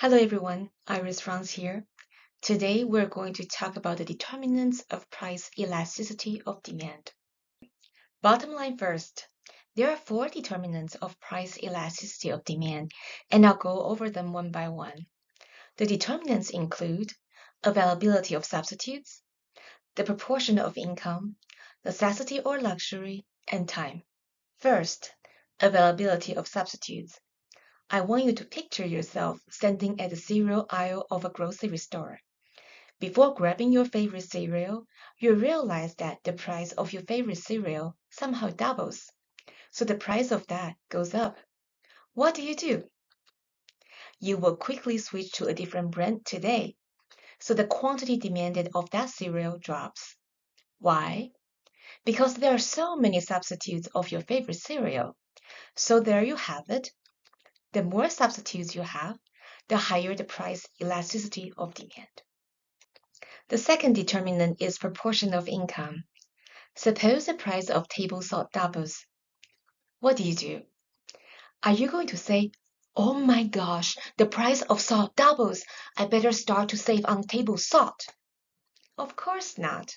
Hello everyone, Iris Franz here. Today we're going to talk about the determinants of price elasticity of demand. Bottom line first, there are four determinants of price elasticity of demand, and I'll go over them one by one. The determinants include availability of substitutes, the proportion of income, necessity or luxury, and time. First, availability of substitutes. I want you to picture yourself standing at the cereal aisle of a grocery store. Before grabbing your favorite cereal, you realize that the price of your favorite cereal somehow doubles. So the price of that goes up. What do you do? You will quickly switch to a different brand today. So the quantity demanded of that cereal drops. Why? Because there are so many substitutes of your favorite cereal. So there you have it. The more substitutes you have, the higher the price elasticity of demand. The second determinant is proportion of income. Suppose the price of table salt doubles. What do you do? Are you going to say, Oh my gosh, the price of salt doubles. I better start to save on table salt. Of course not,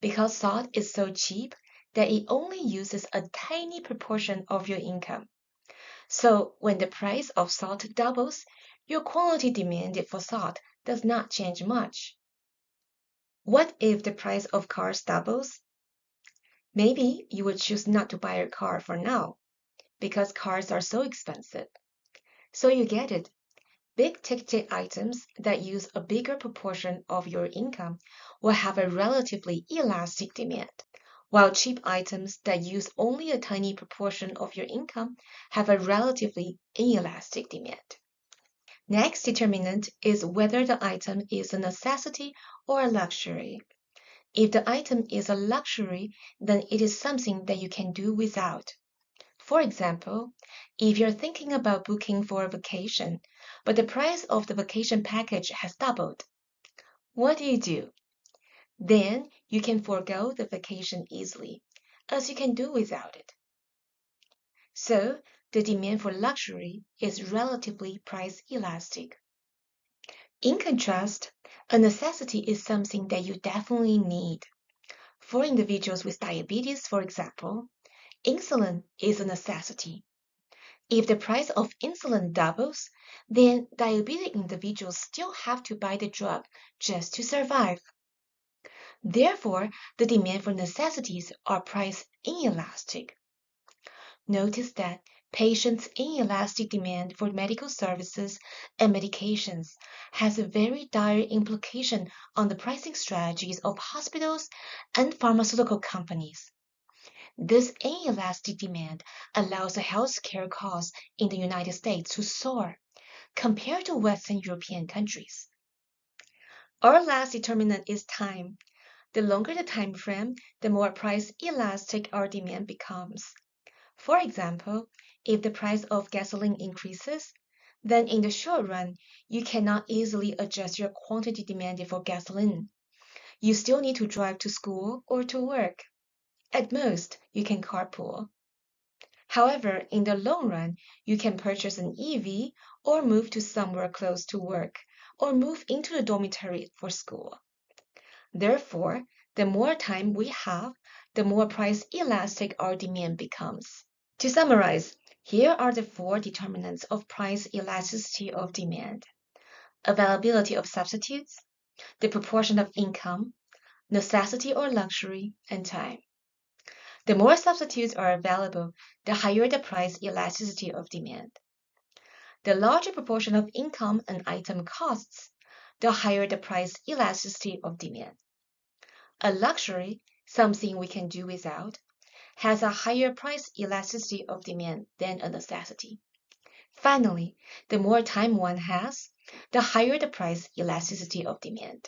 because salt is so cheap that it only uses a tiny proportion of your income. So when the price of salt doubles, your quantity demanded for salt does not change much. What if the price of cars doubles? Maybe you would choose not to buy a car for now, because cars are so expensive. So you get it. Big ticket items that use a bigger proportion of your income will have a relatively elastic demand while cheap items that use only a tiny proportion of your income have a relatively inelastic demand. Next determinant is whether the item is a necessity or a luxury. If the item is a luxury, then it is something that you can do without. For example, if you're thinking about booking for a vacation, but the price of the vacation package has doubled, what do you do? Then you can forego the vacation easily, as you can do without it. So the demand for luxury is relatively price elastic. In contrast, a necessity is something that you definitely need. For individuals with diabetes, for example, insulin is a necessity. If the price of insulin doubles, then diabetic individuals still have to buy the drug just to survive. Therefore, the demand for necessities are price inelastic. Notice that patients' inelastic demand for medical services and medications has a very dire implication on the pricing strategies of hospitals and pharmaceutical companies. This inelastic demand allows the healthcare costs in the United States to soar compared to Western European countries. Our last determinant is time. The longer the time frame, the more price elastic our demand becomes. For example, if the price of gasoline increases, then in the short run, you cannot easily adjust your quantity demanded for gasoline. You still need to drive to school or to work. At most, you can carpool. However, in the long run, you can purchase an EV or move to somewhere close to work or move into the dormitory for school. Therefore, the more time we have, the more price elastic our demand becomes. To summarize, here are the four determinants of price elasticity of demand. Availability of substitutes, the proportion of income, necessity or luxury, and time. The more substitutes are available, the higher the price elasticity of demand. The larger proportion of income and item costs, the higher the price elasticity of demand. A luxury, something we can do without, has a higher price elasticity of demand than a necessity. Finally, the more time one has, the higher the price elasticity of demand.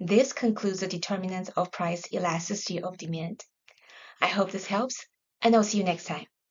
This concludes the determinants of price elasticity of demand. I hope this helps, and I'll see you next time.